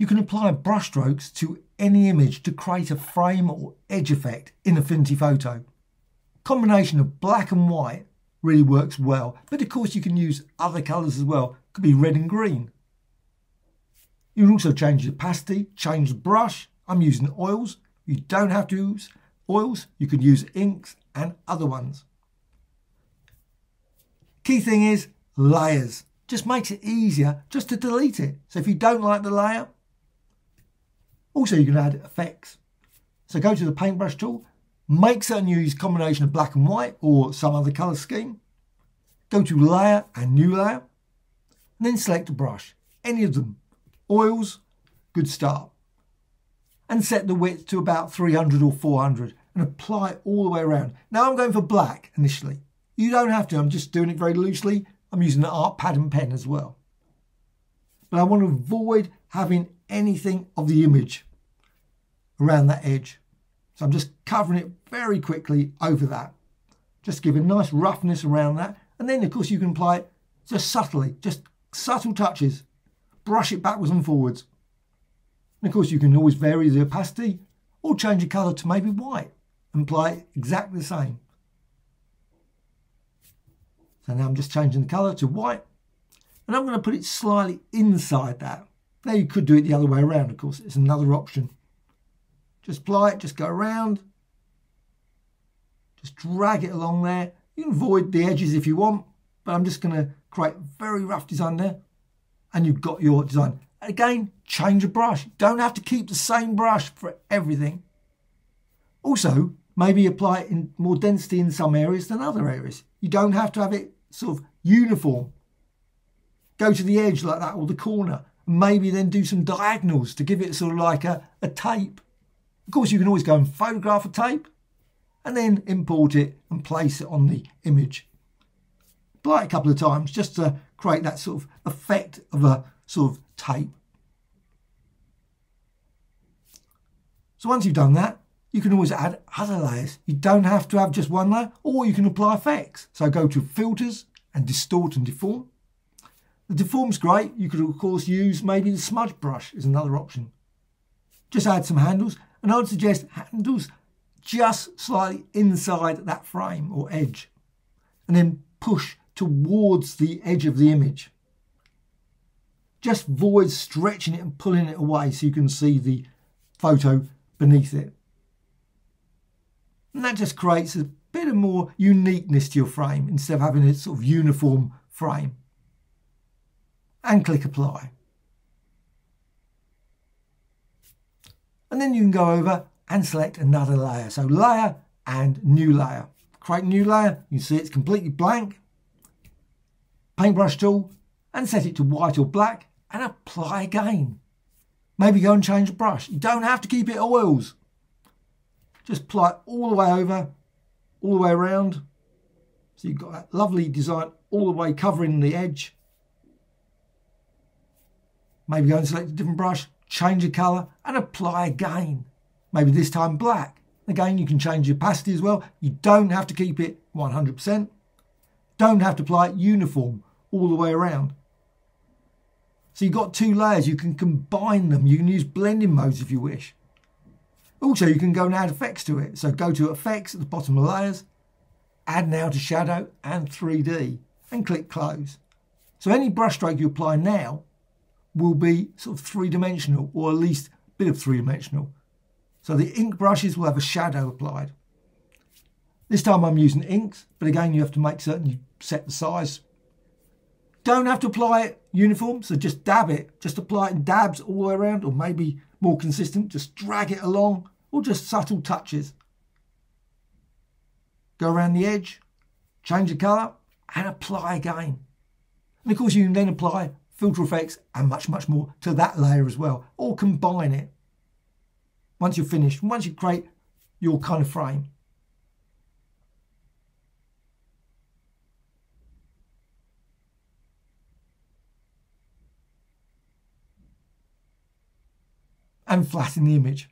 You can apply brushstrokes to any image to create a frame or edge effect in Affinity Photo. Combination of black and white really works well, but of course you can use other colours as well. It could be red and green. You can also change the opacity, change the brush. I'm using oils. You don't have to use oils. You can use inks and other ones. Key thing is layers. Just makes it easier just to delete it. So if you don't like the layer, also you can add effects. So go to the paintbrush tool, make certain you use combination of black and white or some other colour scheme. Go to layer and new layer, and then select a brush, any of them oils, good start. And set the width to about 300 or 400 and apply it all the way around. Now I'm going for black initially. You don't have to, I'm just doing it very loosely. I'm using the art pad and pen as well. But I want to avoid having anything of the image around that edge. So I'm just covering it very quickly over that. Just give a nice roughness around that. And then of course you can apply it just subtly, just subtle touches brush it backwards and forwards. And of course you can always vary the opacity or change the colour to maybe white and apply exactly the same. So now I'm just changing the colour to white and I'm going to put it slightly inside that. Now you could do it the other way around of course, it's another option. Just apply it, just go around, just drag it along there. You can avoid the edges if you want, but I'm just going to create a very rough design there and you've got your design. Again, change a brush. Don't have to keep the same brush for everything. Also, maybe apply it in more density in some areas than other areas. You don't have to have it sort of uniform. Go to the edge like that or the corner. Maybe then do some diagonals to give it sort of like a, a tape. Of course, you can always go and photograph a tape and then import it and place it on the image. Apply it a couple of times just to create that sort of effect of a sort of tape. So once you've done that, you can always add other layers. You don't have to have just one layer, or you can apply effects. So go to filters and distort and deform. The deform's great. You could of course use maybe the smudge brush is another option. Just add some handles, and I would suggest handles just slightly inside that frame or edge. And then push towards the edge of the image. Just avoid stretching it and pulling it away so you can see the photo beneath it. And that just creates a bit of more uniqueness to your frame instead of having a sort of uniform frame. And click apply. And then you can go over and select another layer. So layer and new layer. Create new layer, you see it's completely blank paintbrush tool and set it to white or black and apply again. Maybe go and change the brush. You don't have to keep it oils. Just apply it all the way over, all the way around. So you've got that lovely design all the way covering the edge. Maybe go and select a different brush, change the colour and apply again. Maybe this time black. Again, you can change the opacity as well. You don't have to keep it 100%. Don't have to apply it uniform all the way around. So you've got two layers, you can combine them. You can use blending modes if you wish. Also, you can go and add effects to it. So go to effects at the bottom of layers, add outer shadow and 3D and click close. So any brushstroke you apply now will be sort of three dimensional or at least a bit of three dimensional. So the ink brushes will have a shadow applied. This time I'm using inks, but again, you have to make certain you set the size don't have to apply it uniform, so just dab it. Just apply it in dabs all the way around, or maybe more consistent, just drag it along, or just subtle touches. Go around the edge, change the colour, and apply again. And of course, you can then apply filter effects and much, much more to that layer as well, or combine it. Once you're finished, once you create your kind of frame. and flatten the image.